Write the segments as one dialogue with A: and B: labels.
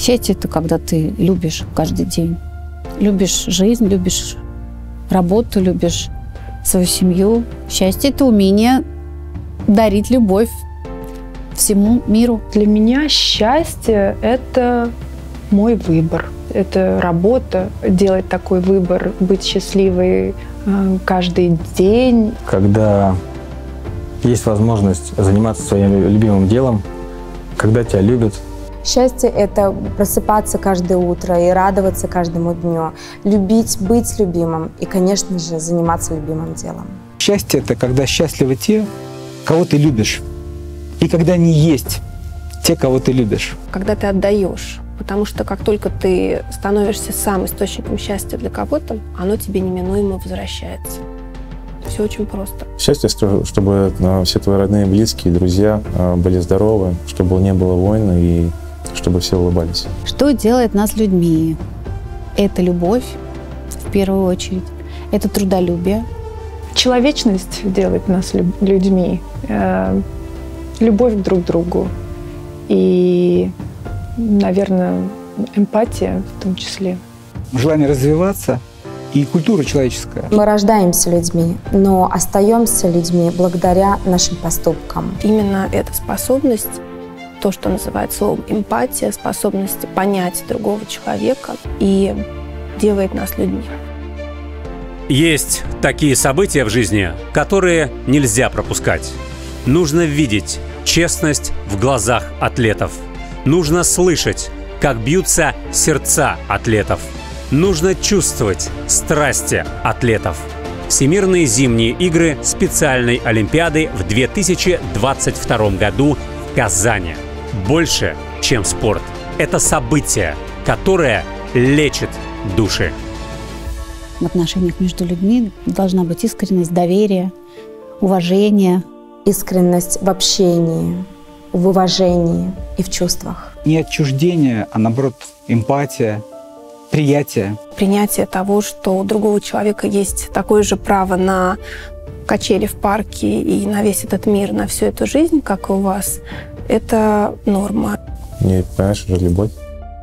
A: Счастье – это когда ты любишь каждый день. Любишь жизнь, любишь работу, любишь свою семью. Счастье – это умение дарить любовь всему миру.
B: Для меня счастье – это мой выбор. Это работа, делать такой выбор, быть счастливой э, каждый день.
C: Когда есть возможность заниматься своим любимым делом, когда тебя любят.
D: Счастье – это просыпаться каждое утро и радоваться каждому дню, любить быть любимым и, конечно же, заниматься любимым делом.
E: Счастье – это когда счастливы те, кого ты любишь, и когда не есть те, кого ты любишь.
F: Когда ты отдаешь, потому что как только ты становишься сам источником счастья для кого-то, оно тебе неминуемо возвращается. Все очень просто.
G: Счастье, чтобы э, все твои родные, близкие, друзья э, были здоровы, чтобы не было войны и чтобы все улыбались.
A: Что делает нас людьми? Это любовь, в первую очередь. Это трудолюбие.
B: Человечность делает нас людьми. Э, любовь друг к другу. И, наверное, эмпатия в том числе.
E: Желание развиваться и культура человеческая.
D: Мы рождаемся людьми, но остаемся людьми благодаря нашим поступкам.
F: Именно эта способность то, что называют словом эмпатия, способность понять другого человека и делает нас людьми.
H: Есть такие события в жизни, которые нельзя пропускать. Нужно видеть честность в глазах атлетов. Нужно слышать, как бьются сердца атлетов. Нужно чувствовать страсти атлетов. Всемирные зимние игры специальной Олимпиады в 2022 году в Казани – больше, чем спорт. Это событие, которое лечит души.
A: В отношениях между людьми должна быть искренность, доверие, уважение.
D: Искренность в общении, в уважении и в чувствах.
E: Не отчуждение, а наоборот эмпатия, приятие.
F: Принятие того, что у другого человека есть такое же право на качели в парке и на весь этот мир, на всю эту жизнь, как и у вас это норма.
G: Не понимаешь, уже любовь.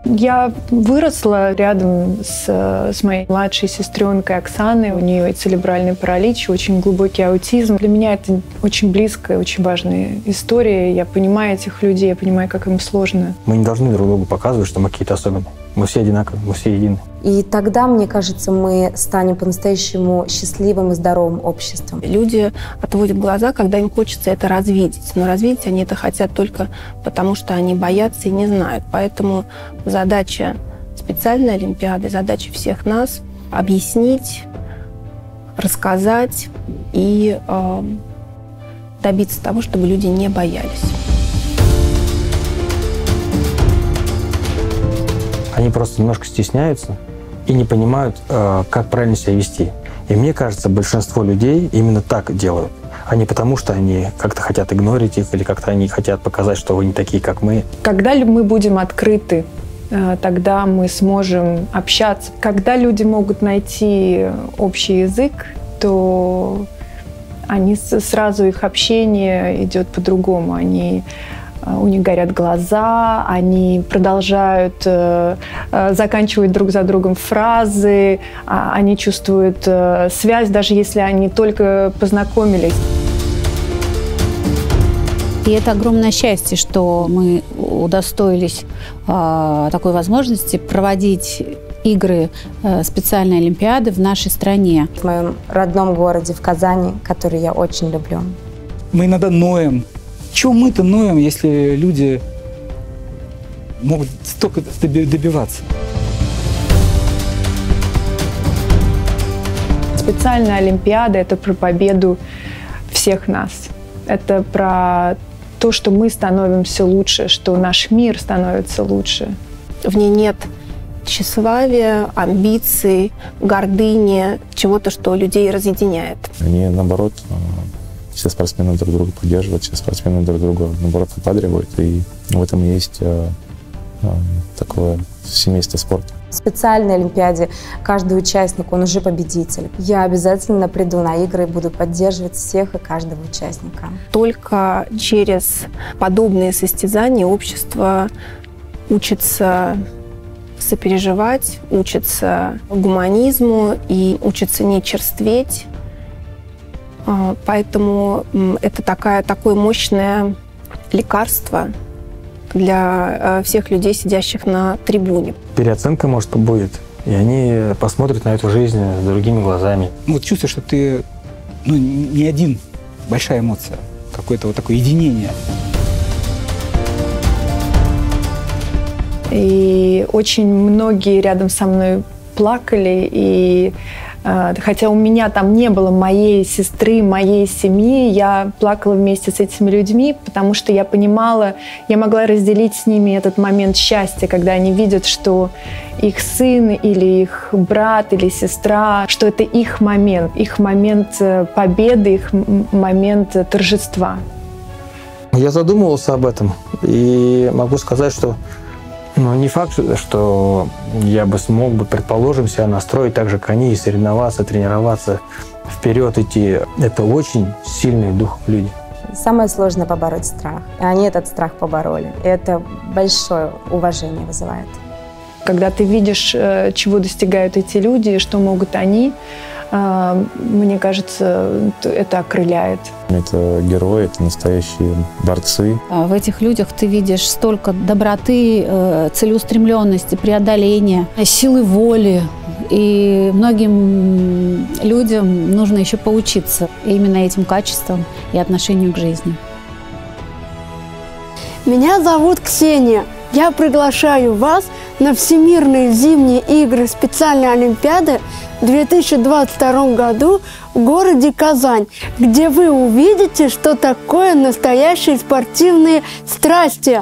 B: Я выросла рядом с, с моей младшей сестренкой Оксаной. У нее церебральный паралич, очень глубокий аутизм. Для меня это очень близкая, очень важная история. Я понимаю этих людей, я понимаю, как им сложно.
C: Мы не должны друг другу показывать, что мы какие-то особенные. Мы все одинаковые, мы все едины.
D: И тогда, мне кажется, мы станем по-настоящему счастливым и здоровым обществом.
F: Люди отводят глаза, когда им хочется это развидеть. Но развидеть они это хотят только потому, что они боятся и не знают. Поэтому задача специальной Олимпиады, задача всех нас – объяснить, рассказать и э, добиться того, чтобы люди не боялись.
C: Они просто немножко стесняются и не понимают, э, как правильно себя вести. И мне кажется, большинство людей именно так делают а не потому, что они как-то хотят игнорить их или как-то они хотят показать, что вы не такие, как мы.
B: Когда мы будем открыты, э, тогда мы сможем общаться. Когда люди могут найти общий язык, то они сразу их общение идет по-другому. Они у них горят глаза, они продолжают э, э, заканчивать друг за другом фразы, а, они чувствуют э, связь, даже если они только познакомились.
A: И это огромное счастье, что мы удостоились э, такой возможности проводить игры э, специальной Олимпиады в нашей стране.
D: В моем родном городе, в Казани, который я очень люблю.
E: Мы иногда ноем чего мы-то ноем, если люди могут столько добиваться?
B: Специальная Олимпиада – это про победу всех нас. Это про то, что мы становимся лучше, что наш мир становится лучше.
F: В ней нет тщеславия, амбиций, гордыни, чего-то, что людей разъединяет.
G: Они, наоборот, все спортсмены друг друга поддерживают, все спортсмены друг друга, наоборот, подбадривают, и в этом и есть э, э, такое семейство спорта.
D: В специальной Олимпиаде каждый участник, он уже победитель. Я обязательно приду на игры и буду поддерживать всех и каждого участника.
F: Только через подобные состязания общество учатся сопереживать, учатся гуманизму и учатся не черстветь. А, поэтому это такая, такое мощное лекарство для э, всех людей, сидящих на трибуне.
C: Переоценка, может, будет, и они посмотрят на эту жизнь с другими глазами.
E: Вот чувствуешь, что ты ну, не один, большая эмоция, какое-то вот такое единение.
B: И очень многие рядом со мной плакали, и хотя у меня там не было моей сестры, моей семьи, я плакала вместе с этими людьми, потому что я понимала, я могла разделить с ними этот момент счастья, когда они видят, что их сын или их брат или сестра, что это их момент, их момент э, победы, их момент торжества.
C: Я задумывался об этом и могу сказать, что ну, не факт, что я бы смог бы, предположим, себя настроить так же, как они, и соревноваться, тренироваться, вперед идти. Это очень сильные духом люди.
D: Самое сложное побороть страх. И они этот страх побороли. И это большое уважение вызывает.
B: Когда ты видишь, э, чего достигают эти люди, что могут они, мне кажется, это окрыляет.
G: Это герои, это настоящие борцы.
A: А в этих людях ты видишь столько доброты, э, целеустремленности, преодоления, силы воли. И многим людям нужно еще поучиться именно этим качествам и отношению к жизни.
I: Меня зовут Ксения. Я приглашаю вас на Всемирные зимние игры специальной Олимпиады в 2022 году в городе Казань, где вы увидите, что такое настоящие спортивные страсти.